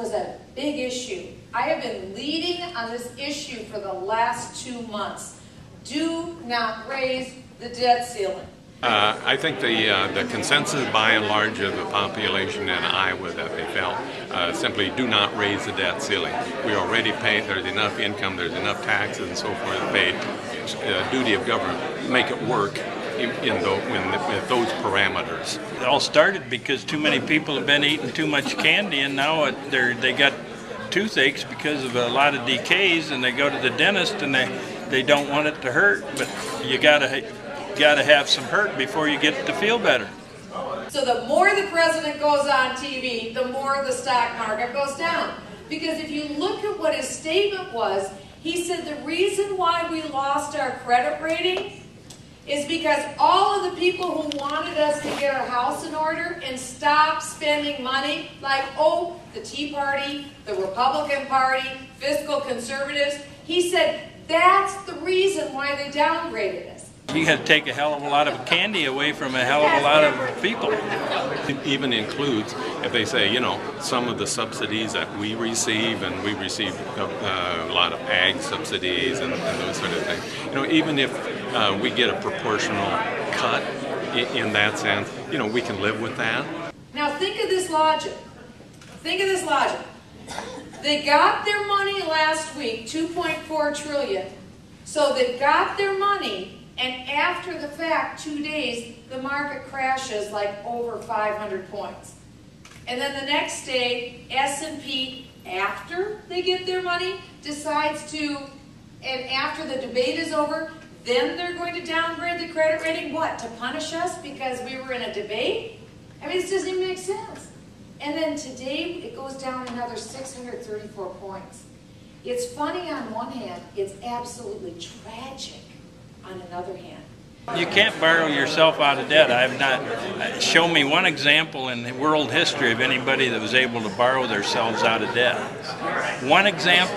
was a big issue. I have been leading on this issue for the last two months. Do not raise the debt ceiling. Uh, I think the uh, the consensus by and large of the population in Iowa that they felt uh, simply do not raise the debt ceiling. We already pay. There's enough income. There's enough taxes and so forth paid. Uh, duty of government make it work in, in the, when the, with those parameters. It all started because too many people have been eating too much candy, and now it, they're they got toothaches because of a lot of decays, and they go to the dentist and they they don't want it to hurt, but you gotta got to have some hurt before you get to feel better. So the more the president goes on TV, the more the stock market goes down. Because if you look at what his statement was, he said the reason why we lost our credit rating is because all of the people who wanted us to get our house in order and stop spending money, like, oh, the Tea Party, the Republican Party, fiscal conservatives, he said that's the reason why they downgraded us. You got to take a hell of a lot of candy away from a hell of a lot of people. It even includes, if they say, you know, some of the subsidies that we receive, and we receive uh, a lot of ag subsidies and, and, those sort of things. You know, even if uh, we get a proportional cut in, that sense, you know, we can live with that. Now think of this logic. Think of this logic. They got their money last week, 2.4 trillion. So they got their money and after the fact, two days, the market crashes like over 500 points. And then the next day, S&P, after they get their money, decides to, and after the debate is over, then they're going to downgrade the credit rating. What, to punish us because we were in a debate? I mean, this doesn't even make sense. And then today, it goes down another 634 points. It's funny on one hand, it's absolutely tragic on another hand. You can't borrow yourself out of debt. I have not. Uh, show me one example in world history of anybody that was able to borrow themselves out of debt. One example.